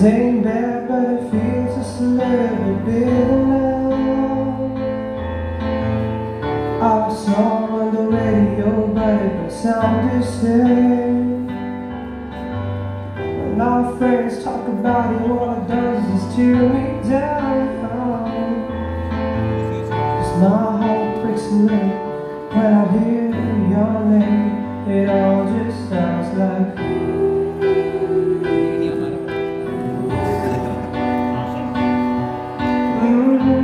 This ain't bad, but it feels just a little bit now. Our song on the radio, but it don't sound the same. When our friends talk about it, all it does is tear me down. Cause my heart breaks a little when I hear your name. It all just sounds like.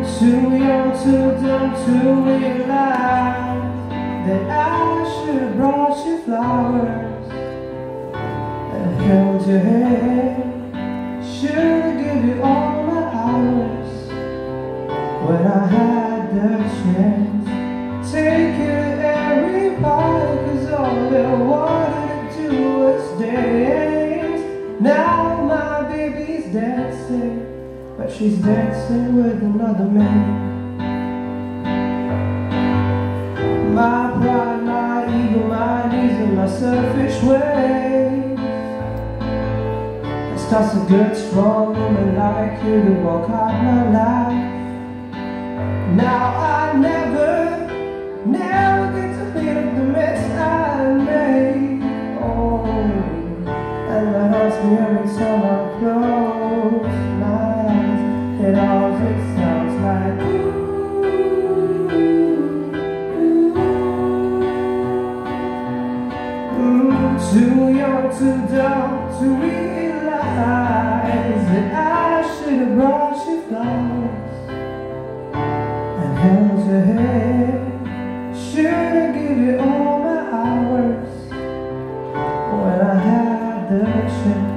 Too young, too dumb to realize That I should have brought you flowers And held your hand? Should have given you all my hours When I had the chance? Take every party Cause all I wanted to do was dance. Now my baby's dancing but she's dancing with another man. My pride, my ego, my needs and my selfish ways. It's starts a good, strong woman like you to walk out my life. Now I Too young, too dumb to realize That I should have brought you flowers And held your hand Should have given you all my hours? When I had the chance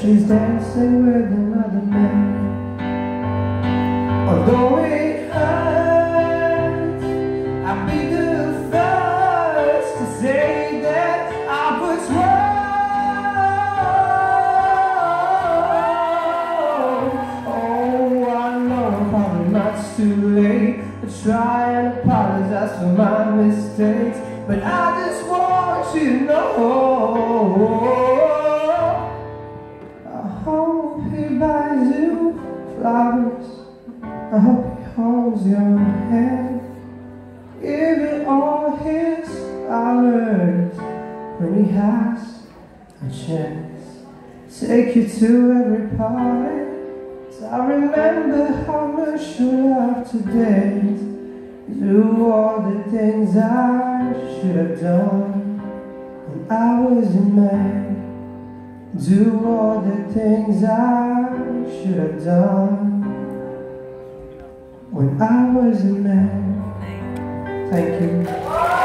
she's dancing with another man. Although it hurts I'll be the first to say that I was wrong. Oh, I know probably much too late to try and apologize for my mistakes But I just want you to know flowers I hope he holds your hand. Give it all his flowers When he has a chance. Take you to every party. I remember how much you loved to date Do all the things I should have done When I was a man Do all the things I should have done. When I was a man Thank you